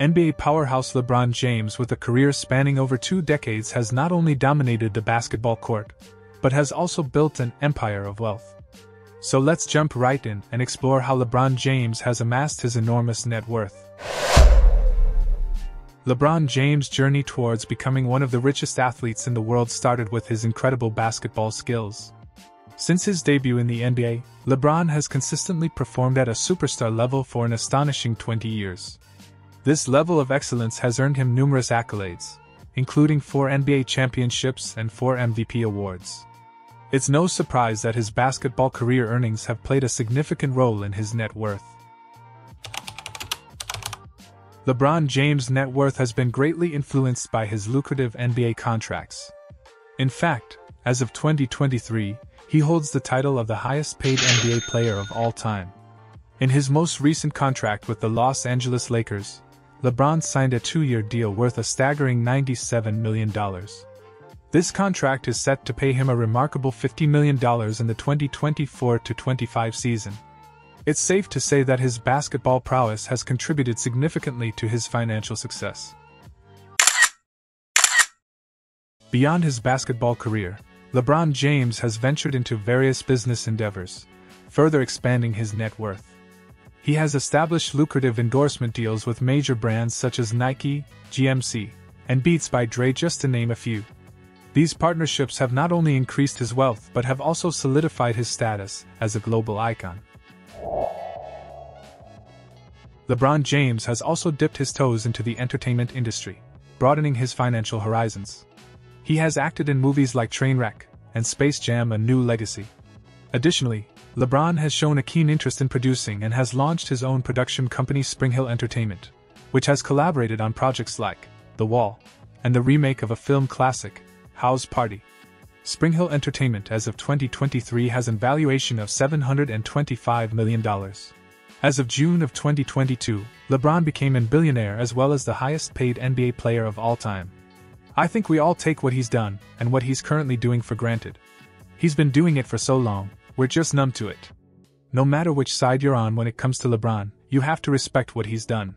NBA powerhouse LeBron James, with a career spanning over two decades, has not only dominated the basketball court, but has also built an empire of wealth. So let's jump right in and explore how LeBron James has amassed his enormous net worth. LeBron James' journey towards becoming one of the richest athletes in the world started with his incredible basketball skills. Since his debut in the NBA, LeBron has consistently performed at a superstar level for an astonishing 20 years. This level of excellence has earned him numerous accolades, including four NBA championships and four MVP awards. It's no surprise that his basketball career earnings have played a significant role in his net worth. LeBron James' net worth has been greatly influenced by his lucrative NBA contracts. In fact, as of 2023, he holds the title of the highest paid NBA player of all time. In his most recent contract with the Los Angeles Lakers, LeBron signed a two year deal worth a staggering $97 million. This contract is set to pay him a remarkable $50 million in the 2024 25 season. It's safe to say that his basketball prowess has contributed significantly to his financial success. Beyond his basketball career, LeBron James has ventured into various business endeavors, further expanding his net worth. He has established lucrative endorsement deals with major brands such as Nike, GMC, and Beats by Dre, just to name a few. These partnerships have not only increased his wealth but have also solidified his status as a global icon. LeBron James has also dipped his toes into the entertainment industry, broadening his financial horizons. He has acted in movies like Trainwreck and Space Jam A New Legacy. Additionally, LeBron has shown a keen interest in producing and has launched his own production company SpringHill Entertainment, which has collaborated on projects like The Wall and the remake of a film classic, House Party. SpringHill Entertainment as of 2023 has an valuation of $725 million. As of June of 2022, LeBron became a billionaire as well as the highest paid NBA player of all time. I think we all take what he's done and what he's currently doing for granted. He's been doing it for so long, we're just numb to it. No matter which side you're on when it comes to LeBron, you have to respect what he's done.